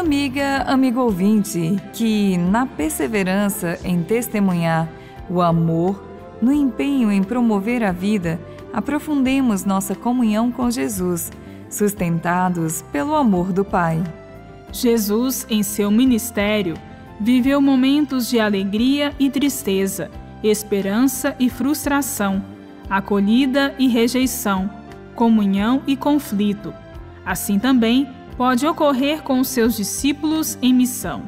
Amiga, amigo ouvinte, que na perseverança em testemunhar o amor, no empenho em promover a vida, aprofundemos nossa comunhão com Jesus, sustentados pelo amor do Pai. Jesus, em seu ministério, viveu momentos de alegria e tristeza, esperança e frustração, acolhida e rejeição, comunhão e conflito. Assim também, pode ocorrer com os seus discípulos em missão.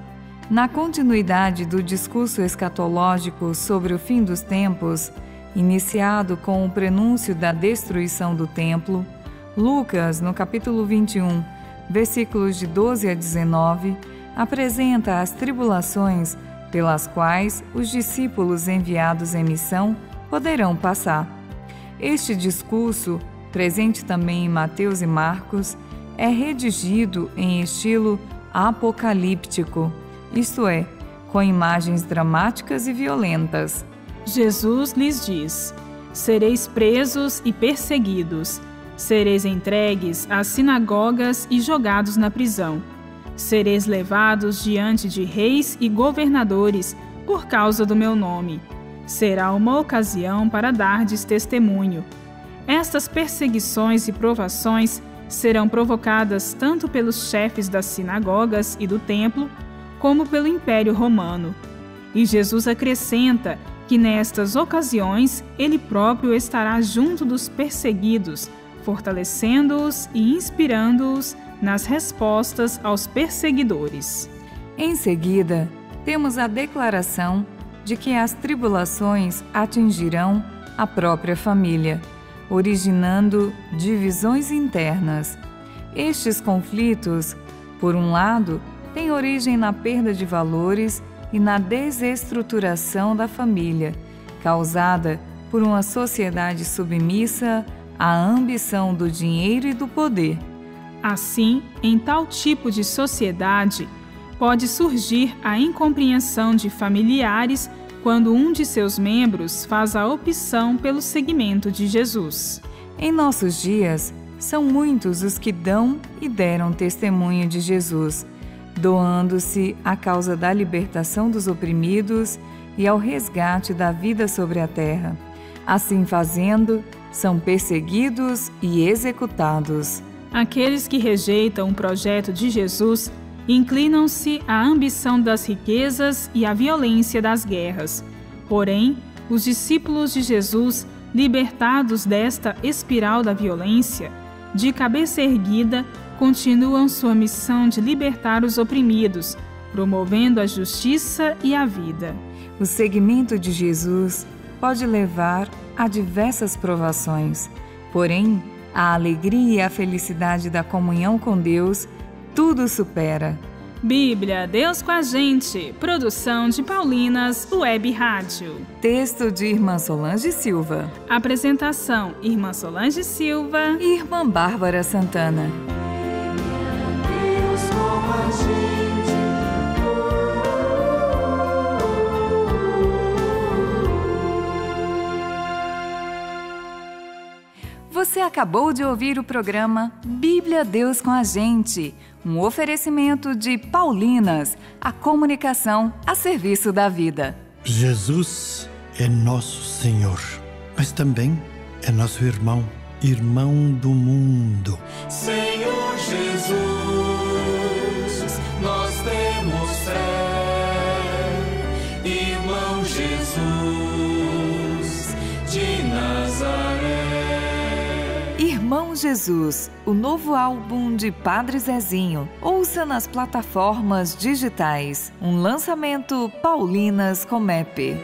Na continuidade do discurso escatológico sobre o fim dos tempos, iniciado com o prenúncio da destruição do templo, Lucas, no capítulo 21, versículos de 12 a 19, apresenta as tribulações pelas quais os discípulos enviados em missão poderão passar. Este discurso, presente também em Mateus e Marcos, é redigido em estilo apocalíptico, isto é, com imagens dramáticas e violentas. Jesus lhes diz: Sereis presos e perseguidos, sereis entregues às sinagogas e jogados na prisão. Sereis levados diante de reis e governadores por causa do meu nome. Será uma ocasião para dardes testemunho. Estas perseguições e provações serão provocadas tanto pelos chefes das sinagogas e do templo, como pelo Império Romano. E Jesus acrescenta que nestas ocasiões ele próprio estará junto dos perseguidos, fortalecendo-os e inspirando-os nas respostas aos perseguidores. Em seguida, temos a declaração de que as tribulações atingirão a própria família originando divisões internas. Estes conflitos, por um lado, têm origem na perda de valores e na desestruturação da família, causada por uma sociedade submissa à ambição do dinheiro e do poder. Assim, em tal tipo de sociedade, pode surgir a incompreensão de familiares quando um de seus membros faz a opção pelo seguimento de Jesus. Em nossos dias, são muitos os que dão e deram testemunho de Jesus, doando-se à causa da libertação dos oprimidos e ao resgate da vida sobre a terra. Assim fazendo, são perseguidos e executados. Aqueles que rejeitam o projeto de Jesus inclinam-se à ambição das riquezas e à violência das guerras. Porém, os discípulos de Jesus, libertados desta espiral da violência, de cabeça erguida, continuam sua missão de libertar os oprimidos, promovendo a justiça e a vida. O seguimento de Jesus pode levar a diversas provações, porém, a alegria e a felicidade da comunhão com Deus tudo supera. Bíblia, Deus com a gente. Produção de Paulinas, Web Rádio. Texto de Irmã Solange Silva. Apresentação: Irmã Solange Silva e Irmã Bárbara Santana. Deus com a gente. Acabou de ouvir o programa Bíblia Deus com a gente um oferecimento de Paulinas, a comunicação a serviço da vida. Jesus é nosso Senhor, mas também é nosso irmão, irmão do mundo. Senhor Jesus, Irmão Jesus, o novo álbum de Padre Zezinho. Ouça nas plataformas digitais. Um lançamento Paulinas Comep.